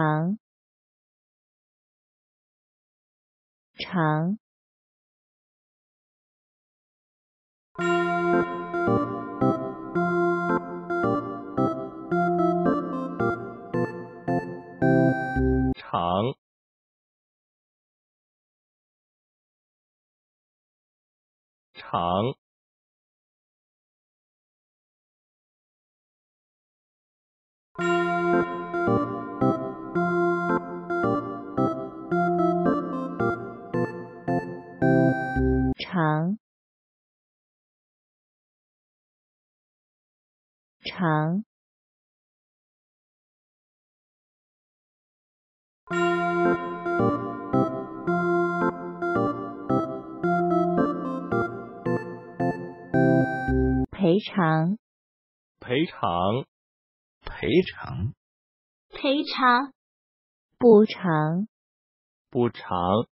长，长。长，长。长长，赔偿，赔偿，赔偿，赔偿，补偿，补偿，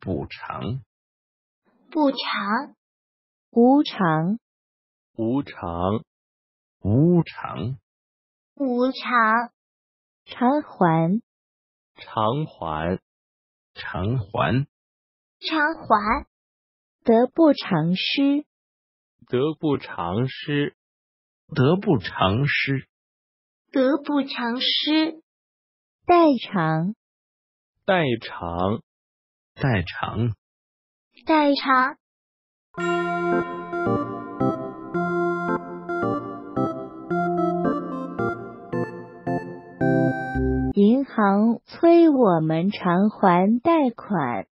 补偿，补偿，无偿，无偿，无偿，无偿，偿还，偿还，偿还，偿还，得不偿失，得不偿失，得不偿失，得不偿失，代偿，代偿，代偿，代偿，银行催我们偿还贷款，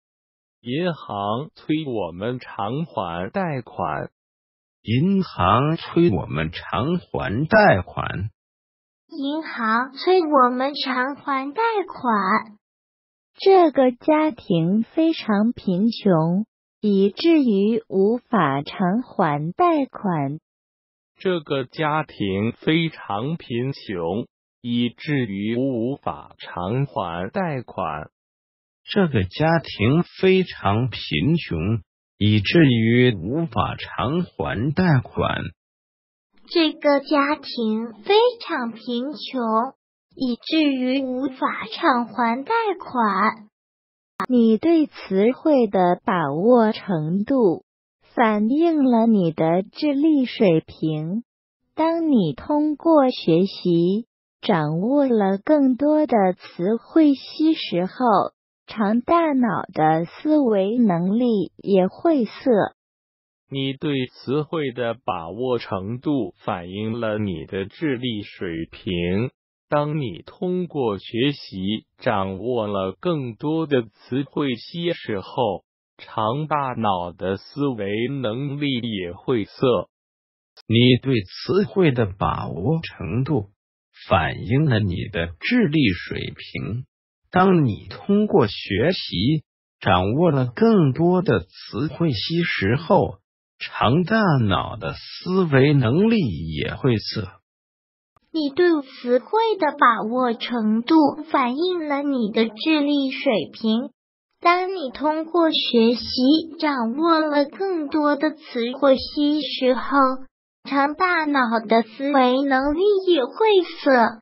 银行催我们偿还贷款，银行催我们偿还贷款，银行催我们偿还贷款。这个家庭非常贫穷，以至于无法偿还贷款。这个家庭非常贫穷，以至于无法偿还贷款。这个家庭非常贫穷，以至于无法偿还贷款。这个家庭非常贫穷，以至于无法偿还贷款。你对词汇的把握程度，反映了你的智力水平。当你通过学习掌握了更多的词汇吸食后，长大脑的思维能力也会涩。你对词汇的把握程度反映了你的智力水平。当你通过学习掌握了更多的词汇吸食后，长大脑的思维能力也会涩。你对词汇的把握程度反映了你的智力水平。当你通过学习掌握了更多的词汇吸食后，长大脑的思维能力也会涩。你对词汇的把握程度反映了你的智力水平。当你通过学习掌握了更多的词汇吸时候，长大脑的思维能力也会涩。